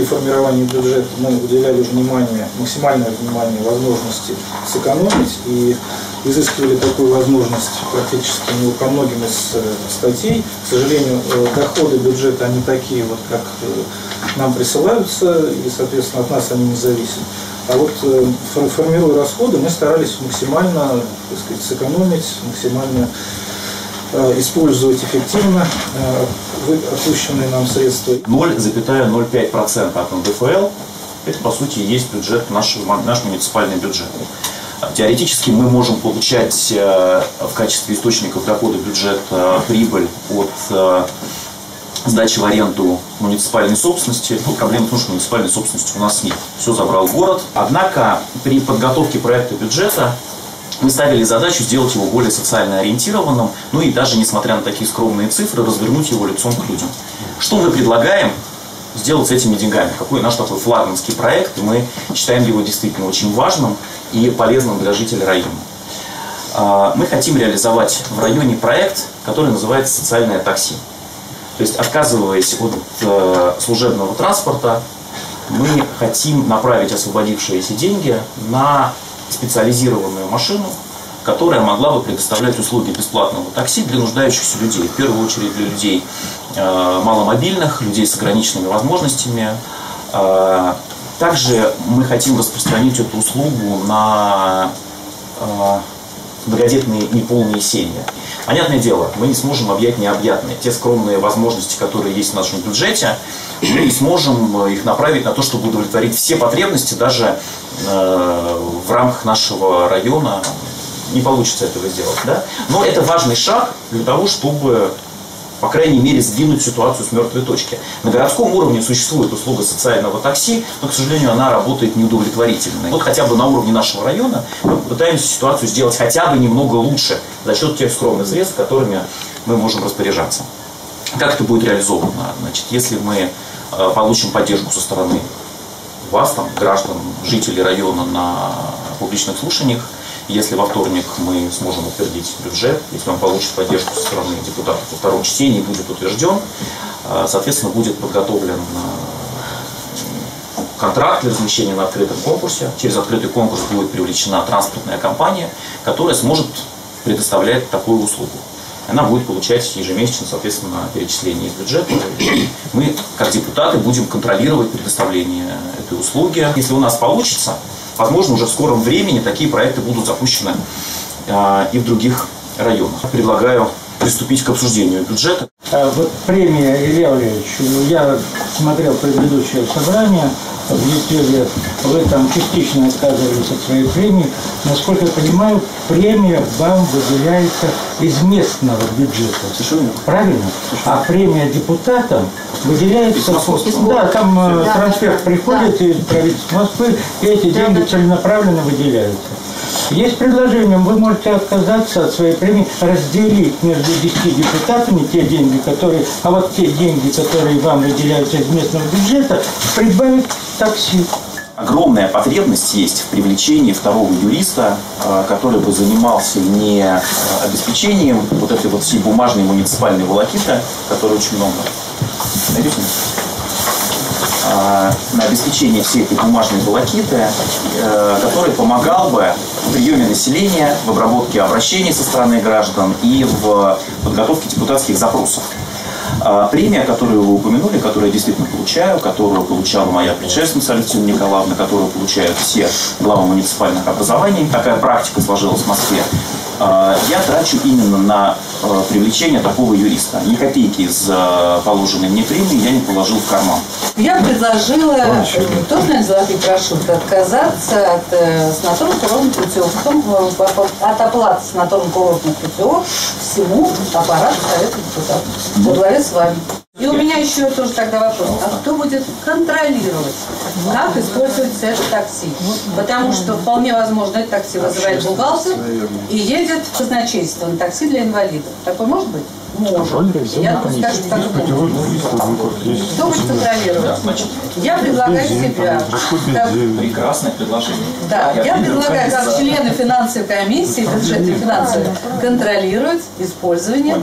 при формировании бюджета мы уделяли внимание, максимальное внимание возможности сэкономить и изыскивали такую возможность практически ну, по многим из э, статей. К сожалению, э, доходы бюджета, они такие, вот как э, нам присылаются, и, соответственно, от нас они не зависят. А вот формируя расходы, мы старались максимально так сказать, сэкономить, максимально использовать эффективно отпущенные нам средства. 0,05% от НДФЛ – это, по сути, есть бюджет нашего, наш муниципальный бюджет. Теоретически мы можем получать э, в качестве источников дохода бюджета прибыль от э, сдачи в аренду муниципальной собственности. Ну, проблем в том, что муниципальной собственности у нас нет. Все забрал город. Однако при подготовке проекта бюджета мы ставили задачу сделать его более социально ориентированным, ну и даже несмотря на такие скромные цифры, развернуть его лицом к людям. Что мы предлагаем? сделать с этими деньгами. Какой наш такой флагманский проект, и мы считаем его действительно очень важным и полезным для жителей района. А, мы хотим реализовать в районе проект, который называется «Социальное такси». То есть, отказываясь от э, служебного транспорта, мы хотим направить освободившиеся деньги на специализированную машину, которая могла бы предоставлять услуги бесплатного такси для нуждающихся людей. В первую очередь для людей э, маломобильных, людей с ограниченными возможностями. Э, также мы хотим распространить эту услугу на э, многодетные неполные семьи. Понятное дело, мы не сможем объять необъятные. Те скромные возможности, которые есть в нашем бюджете, мы не сможем их направить на то, чтобы удовлетворить все потребности даже э, в рамках нашего района, не получится этого сделать. Да? Но это важный шаг для того, чтобы по крайней мере, сдвинуть ситуацию с мертвой точки. На городском уровне существует услуга социального такси, но, к сожалению, она работает неудовлетворительно. Вот хотя бы на уровне нашего района мы пытаемся ситуацию сделать хотя бы немного лучше за счет тех скромных средств, которыми мы можем распоряжаться. Как это будет реализовано? Значит, если мы э, получим поддержку со стороны вас, там, граждан, жителей района на публичных слушаниях, если во вторник мы сможем утвердить бюджет, если он получит поддержку со стороны депутатов во втором чтении, будет утвержден, э, соответственно, будет подготовлен э, контракт для размещения на открытом конкурсе. Через открытый конкурс будет привлечена транспортная компания, которая сможет предоставлять такую услугу. Она будет получать ежемесячно, соответственно, перечисление из бюджета. Мы, как депутаты, будем контролировать предоставление этой услуги. Если у нас получится, возможно, уже в скором времени такие проекты будут запущены а, и в других районах. Предлагаю приступить к обсуждению бюджета. А вот премия, Илья Валерьевич, я смотрел предыдущее собрание в YouTube, вы там частично отказывались от своей премии. Насколько я понимаю, премия вам выделяется из местного бюджета. Совершенно Правильно? А премия депутатам выделяется... Да, там э, да, трансфер да, приходит да. из правительства Москвы, и эти да, деньги да. целенаправленно выделяются. Есть предложение, вы можете отказаться от своей премии, разделить между 10 депутатами те деньги, которые, а вот те деньги, которые вам выделяются из местного бюджета, прибавить такси. Огромная потребность есть в привлечении второго юриста, э, который бы занимался не э, обеспечением вот этой вот всей бумажной муниципальной волокиты, которой очень много. Найдете? А, на обеспечение всей этой бумажной волокиты, э, который помогал бы в приеме населения, в обработке обращений со стороны граждан и в подготовке депутатских запросов. А, премия, которую вы упомянули, которую я действительно получаю, которую получала моя предшественница Алексея Николаевна, которую получают все главы муниципальных образований, такая практика сложилась в Москве, я трачу именно на а, привлечение такого юриста. Ни копейки из положенной мне премии я не положил в карман. Я предложила, тоже, наверное, золотые прошутки, отказаться от э, санаторно-курортных путевок, от оплаты санаторно-курортных путевок всему аппарату Совета депутатов во главе с вами. И у меня еще тоже тогда вопрос. А кто будет контролировать, как используется это такси? Потому что вполне возможно, это такси вызывает бухгалтер и едет в казначейство на такси для инвалидов. Такое может быть? Может. Я скажу, как Кто будет контролировать? Я предлагаю себя. Прекрасное предложение. Да, я предлагаю как члены финансовой комиссии, бюджетной финансовой, контролировать использование.